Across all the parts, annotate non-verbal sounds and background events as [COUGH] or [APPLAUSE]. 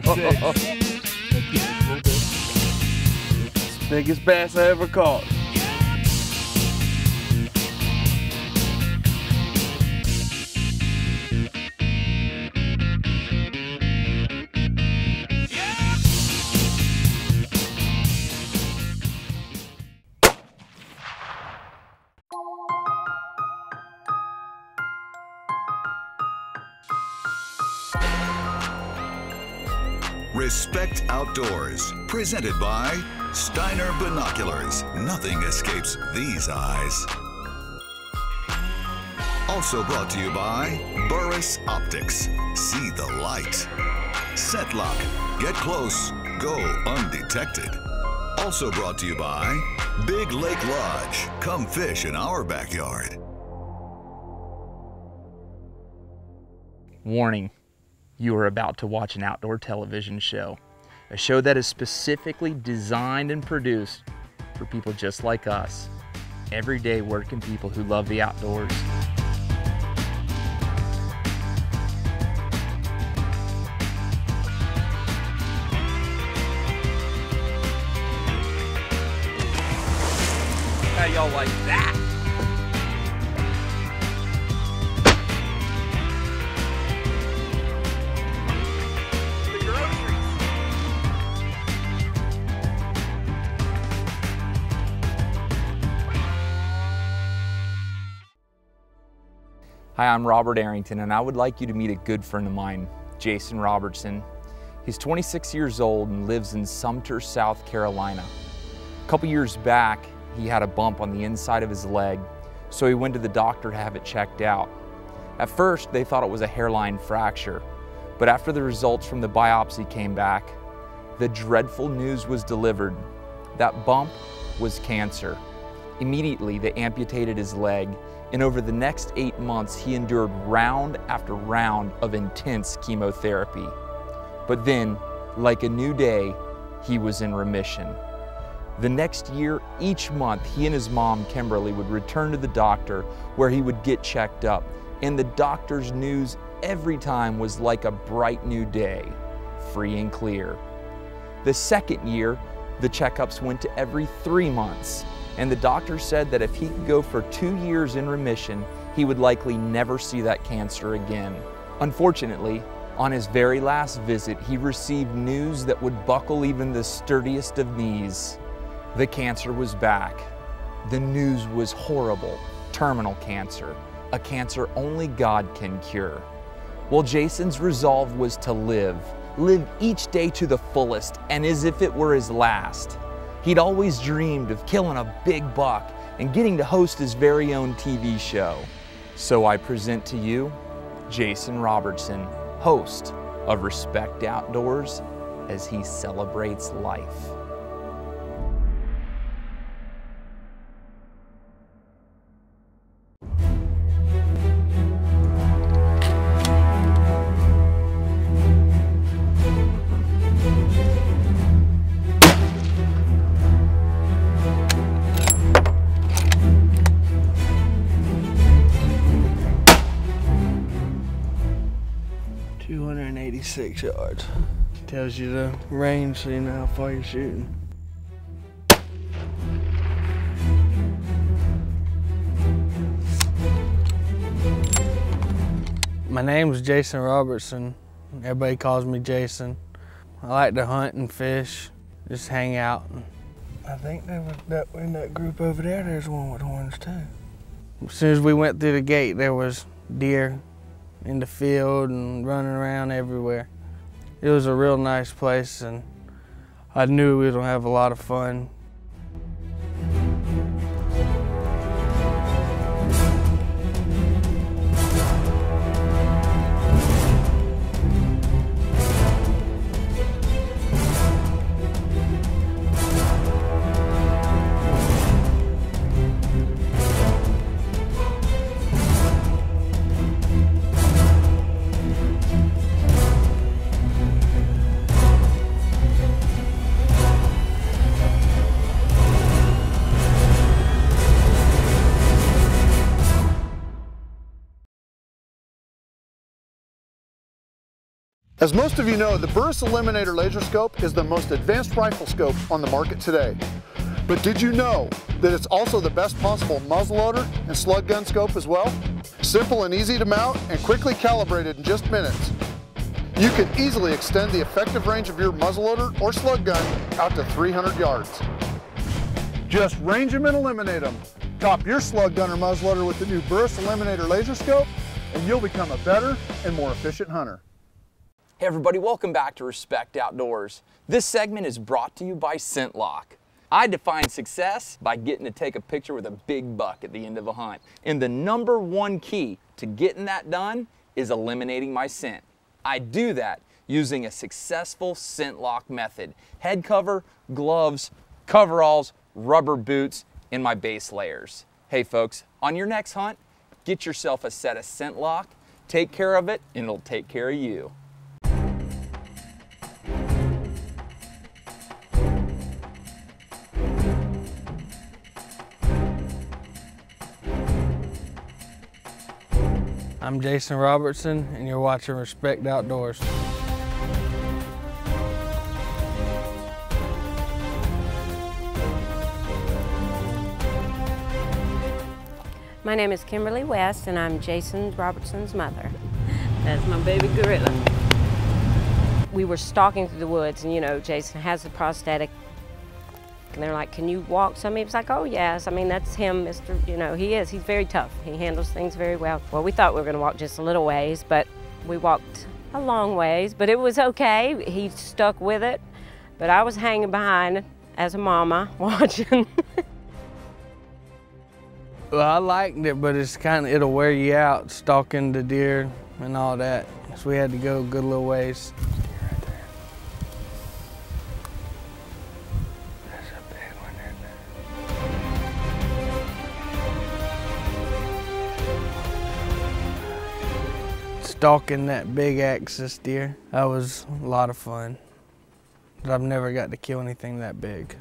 Six. Biggest bass I ever caught. Outdoors, presented by Steiner Binoculars. Nothing escapes these eyes. Also brought to you by Burris Optics. See the light. ScentLok. Get close. Go undetected. Also brought to you by Big Lake Lodge. Come fish in our backyard. Warning you are about to watch an outdoor television show, a show that is specifically designed and produced for people just like us, everyday working people who love the outdoors. How y'all like that? Hi, I'm Robert Arrington, and I would like you to meet a good friend of mine, Jason Robertson. He's 26 years old and lives in Sumter, South Carolina. A couple years back, he had a bump on the inside of his leg, so he went to the doctor to have it checked out. At first, they thought it was a hairline fracture, but after the results from the biopsy came back, the dreadful news was delivered. That bump was cancer. Immediately, they amputated his leg, and over the next eight months, he endured round after round of intense chemotherapy. But then, like a new day, he was in remission. The next year, each month, he and his mom, Kimberly, would return to the doctor where he would get checked up. And the doctor's news every time was like a bright new day, free and clear. The second year, the checkups went to every three months. And the doctor said that if he could go for two years in remission, he would likely never see that cancer again. Unfortunately, on his very last visit, he received news that would buckle even the sturdiest of knees. The cancer was back. The news was horrible terminal cancer, a cancer only God can cure. Well, Jason's resolve was to live, live each day to the fullest and as if it were his last. He'd always dreamed of killing a big buck and getting to host his very own TV show. So I present to you Jason Robertson, host of Respect Outdoors, as he celebrates life. Hundred and eighty-six yards. Tells you the range so you know how far you're shooting. My name is Jason Robertson. Everybody calls me Jason. I like to hunt and fish, just hang out. I think there was that in that group over there. There's one with horns too. As soon as we went through the gate, there was deer in the field and running around everywhere. It was a real nice place, and I knew we were gonna have a lot of fun. As most of you know, the Burris Eliminator Laser Scope is the most advanced rifle scope on the market today. But did you know that it's also the best possible muzzleloader and slug gun scope as well? Simple and easy to mount and quickly calibrated in just minutes. You can easily extend the effective range of your muzzleloader or slug gun out to 300 yards. Just range them and eliminate them. Top your slug gun or muzzleloader with the new Burris Eliminator Laser Scope and you'll become a better and more efficient hunter. Hey everybody, welcome back to Respect Outdoors. This segment is brought to you by ScentLok. I define success by getting to take a picture with a big buck at the end of a hunt. And the number one key to getting that done is eliminating my scent. I do that using a successful ScentLok method. Head cover, gloves, coveralls, rubber boots, and my base layers. Hey folks, on your next hunt, get yourself a set of ScentLok, take care of it, and it'll take care of you. I'm Jason Robertson, and you're watching Respect Outdoors. My name is Kimberly West, and I'm Jason Robertson's mother. That's my baby gorilla. We were stalking through the woods, and you know, Jason has the prosthetic. And they're like, Can you walk some? He was like, Oh, yes. I mean, that's him, Mr. You know, he is. He's very tough. He handles things very well. Well, we thought we were going to walk just a little ways, but we walked a long ways, but it was okay. He stuck with it. But I was hanging behind as a mama [LAUGHS] watching. Well, I liked it, but it's kind of, it'll wear you out stalking the deer and all that. So we had to go a good little ways. Stalking that big axis deer, that was a lot of fun. But I've never got to kill anything that big.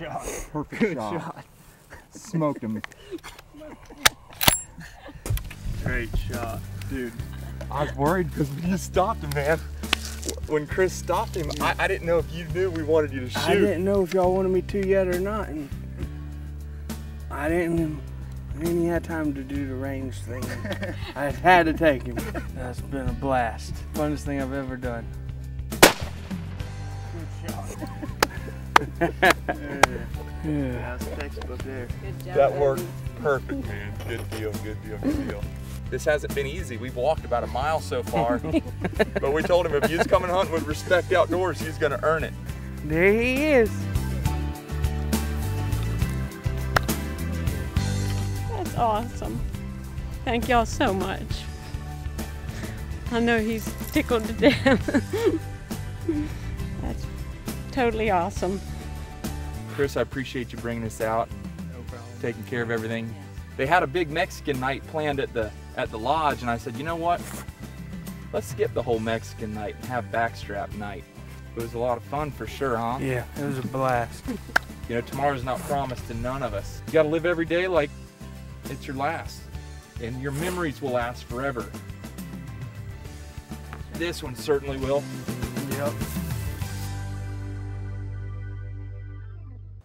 Shot. Perfect Good shot. Smoked him. Great shot. Dude, I was worried because you stopped him, man. When Chris stopped him, I, I didn't know if you knew we wanted you to shoot. I didn't know if y'all wanted me to yet or not, and I didn't. I didn't have time to do the range thing. [LAUGHS] I had to take him. That's been a blast. Funnest thing I've ever done. Yeah, that's textbook there. That worked perfect, man. Good deal, good deal, good deal. This hasn't been easy. We've walked about a mile so far, [LAUGHS] but we told him if he's coming hunting with Respect Outdoors, he's gonna earn it. There he is. That's awesome. Thank y'all so much. I know he's tickled to death. [LAUGHS] That's totally awesome. Chris, I appreciate you bringing us out, and taking care of everything. They had a big Mexican night planned at the at the lodge, and I said, you know what? Let's skip the whole Mexican night and have backstrap night. It was a lot of fun for sure, huh? Yeah, it was a blast. [LAUGHS] [LAUGHS] You know, tomorrow's not promised to none of us. You got to live every day like it's your last, and your memories will last forever. This one certainly will. Yep.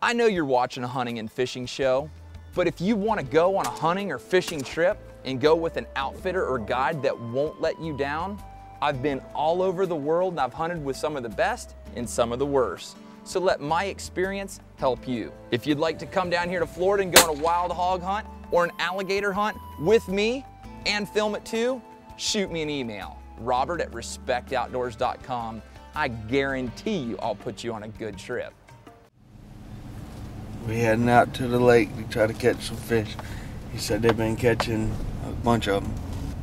I know you're watching a hunting and fishing show, but if you want to go on a hunting or fishing trip and go with an outfitter or guide that won't let you down, I've been all over the world and I've hunted with some of the best and some of the worst. So let my experience help you. If you'd like to come down here to Florida and go on a wild hog hunt or an alligator hunt with me and film it too, shoot me an email, robert at respectoutdoors.com. I guarantee you I'll put you on a good trip. We heading out to the lake to try to catch some fish. He said they've been catching a bunch of them.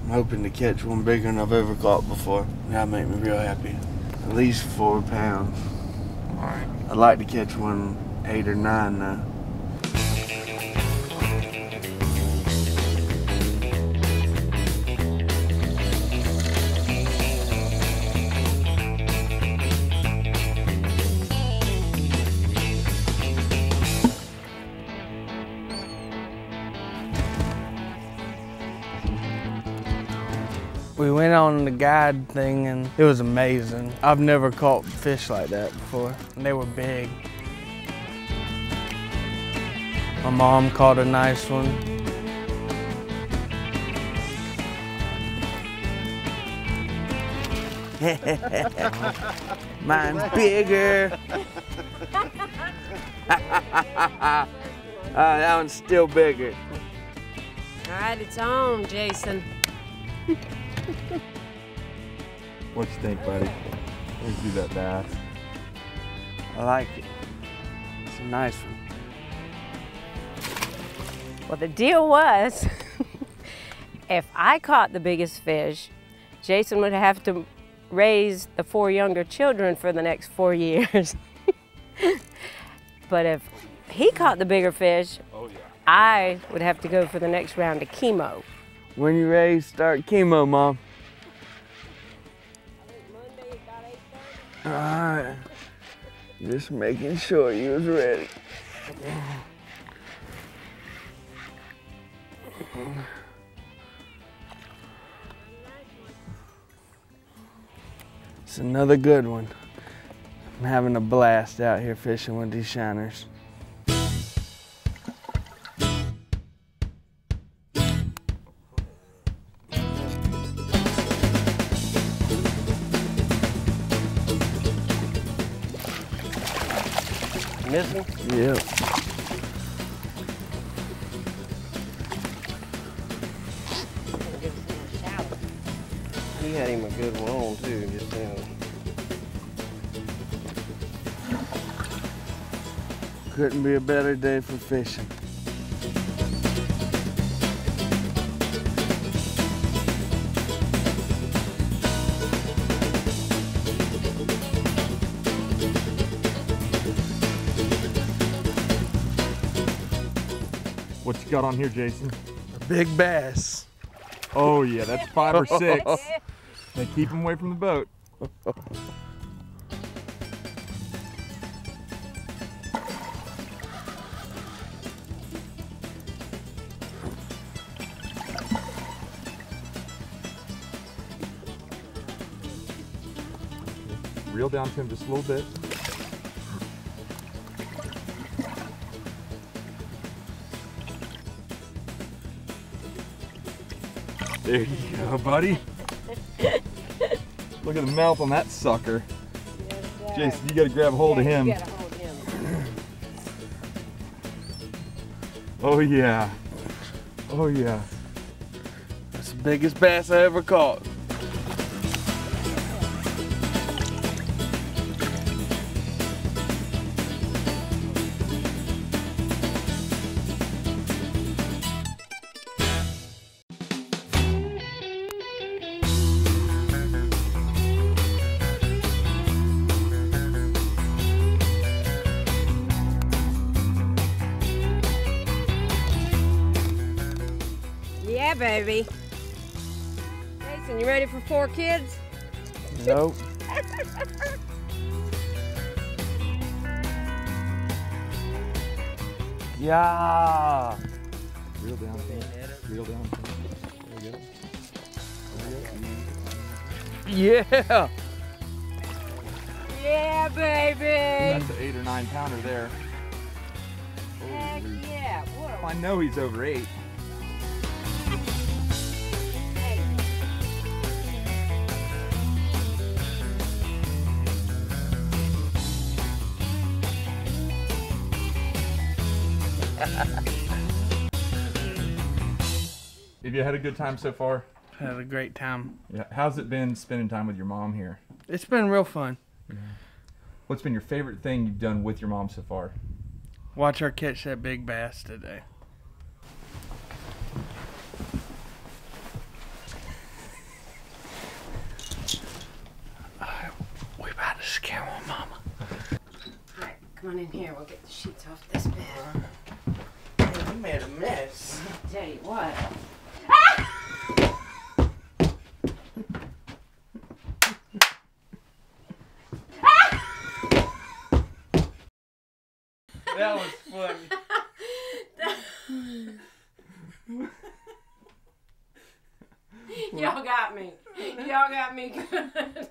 I'm hoping to catch one bigger than I've ever caught before. That'll make me real happy. At least four pounds. I'd like to catch one eight or nine now. We went on the guide thing and it was amazing. I've never caught fish like that before. And they were big. My mom caught a nice one. [LAUGHS] Mine's bigger. uh, [LAUGHS] that one's still bigger. All right, it's on, Jason. [LAUGHS] What you think, buddy? Let's do that bass. I like it. It's a nice one. Well, the deal was [LAUGHS] if I caught the biggest fish, Jason would have to raise the four younger children for the next four [LAUGHS] years. but if he caught the bigger fish, oh, I would have to go for the next round of chemo. When you ready start chemo, Mom? Alright. Just making sure you was ready. It's another good one. I'm having a blast out here fishing with these shiners. Yep. He had him a good one on too, just then. Couldn't be a better day for fishing. What you got on here, Jason? A big bass. Oh yeah, that's five or six. [LAUGHS] They keep them away from the boat. Reel down to him just a little bit. There you go, buddy. Look at the mouth on that sucker. Jason, you gotta grab a hold of him. [CLEARS THROAT] Oh yeah. Oh yeah. That's the biggest bass I ever caught. Baby. Jason, you ready for four kids? Nope. [LAUGHS] Yeah. Reel down, Reel down. There we go. Yeah. Yeah, baby. That's an eight or nine pounder there. Heck yeah. What a I know he's over eight. [LAUGHS] Have you had a good time so far? Had a great time. Yeah. How's it been spending time with your mom here? It's been real fun. What's been your favorite thing you've done with your mom so far? Watch her catch that big bass today. We about to scare my mama. Alright, come on in here. We'll get the sheets off this bed. You made a mess. Tell you what. That was funny. Y'all got me. Y'all got me good.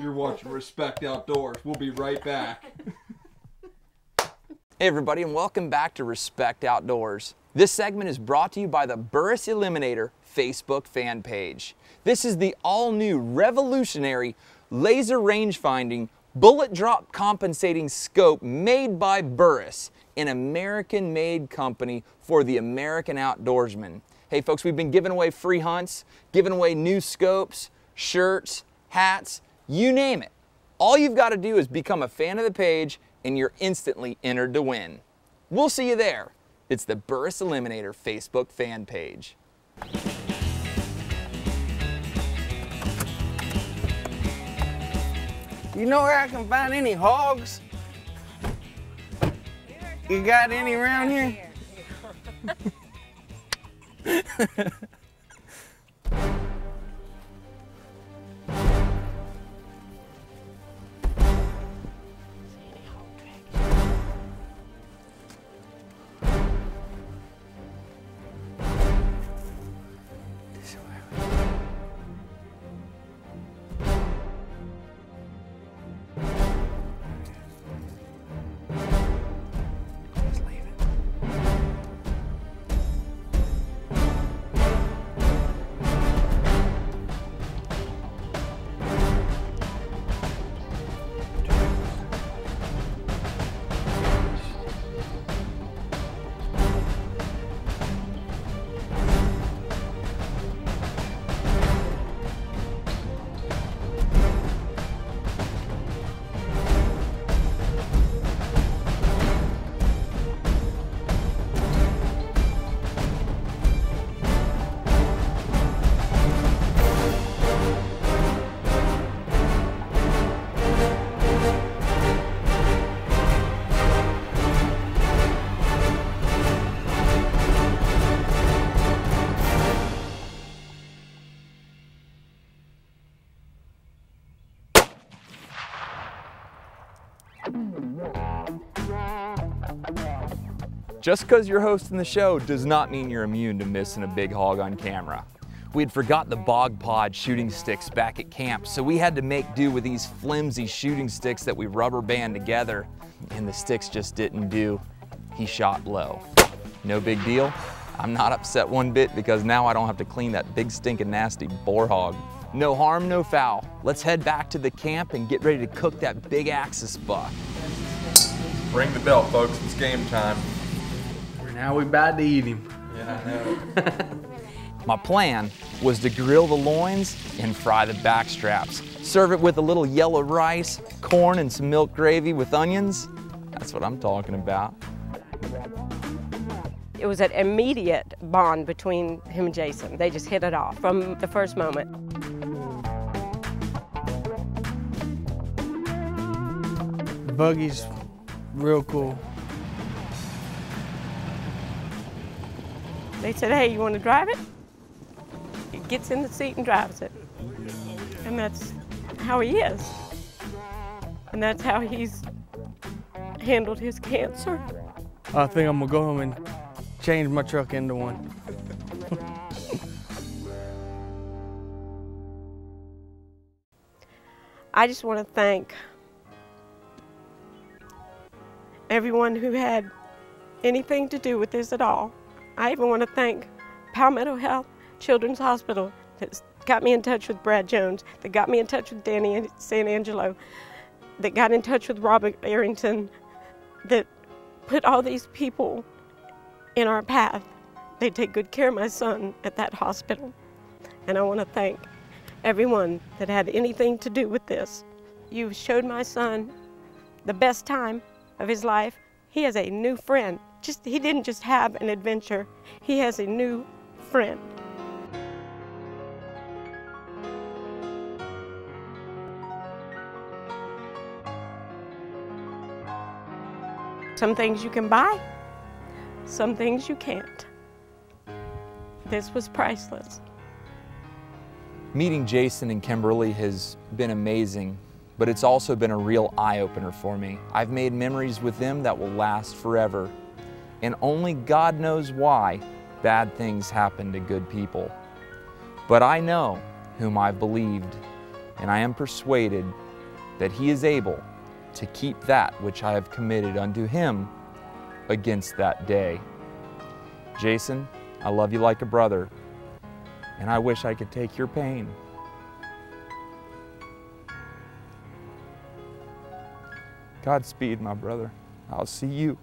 You're watching Respect Outdoors. We'll be right back. Hey everybody and welcome back to Respect Outdoors. This segment is brought to you by the Burris Eliminator Facebook fan page. This is the all-new revolutionary laser range finding bullet drop compensating scope made by Burris, an American made company for the American outdoorsman. Hey folks, we've been giving away free hunts, giving away new scopes, shirts, hats, you name it. All you've got to do is become a fan of the page and you're instantly entered to win. We'll see you there. It's the Burris Eliminator Facebook fan page. You know where I can find any hogs? You got any around here? [LAUGHS] Just because you're hosting the show does not mean you're immune to missing a big hog on camera. We had forgot the Bog Pod shooting sticks back at camp, so we had to make do with these flimsy shooting sticks that we rubber band together, and the sticks just didn't do. He shot low. No big deal. I'm not upset one bit because now I don't have to clean that big stinking nasty boar hog. No harm, no foul. Let's head back to the camp and get ready to cook that big axis buck. Ring the bell, folks. It's game time. Now we about to eat him. Yeah, I know. My plan was to grill the loins and fry the back straps. Serve it with a little yellow rice, corn, and some milk gravy with onions. That's what I'm talking about. It was an immediate bond between him and Jason. They just hit it off from the first moment. Buggy's real cool. They said, hey, you want to drive it? He gets in the seat and drives it. And that's how he is. And that's how he's handled his cancer. I think I'm gonna go home and change my truck into one. [LAUGHS] I just want to thank everyone who had anything to do with this at all. I even want to thank Palmetto Health Children's Hospital that got me in touch with Brad Jones, that got me in touch with Danny San Angelo, that got in touch with Robert Arrington, that put all these people in our path. They take good care of my son at that hospital. And I want to thank everyone that had anything to do with this. You showed my son the best time of his life. He has a new friend. Just he didn't just have an adventure. He has a new friend. Some things you can buy, some things you can't. This was priceless. Meeting Jason and Kimberly has been amazing, but it's also been a real eye-opener for me. I've made memories with them that will last forever. And only God knows why bad things happen to good people. But I know whom I've believed, and I am persuaded that he is able to keep that which I have committed unto him against that day. Jason, I love you like a brother, and I wish I could take your pain. Godspeed, my brother. I'll see you.